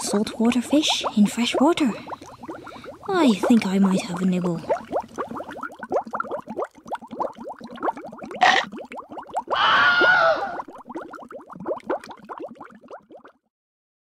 saltwater fish in fresh water. I think I might have a nibble.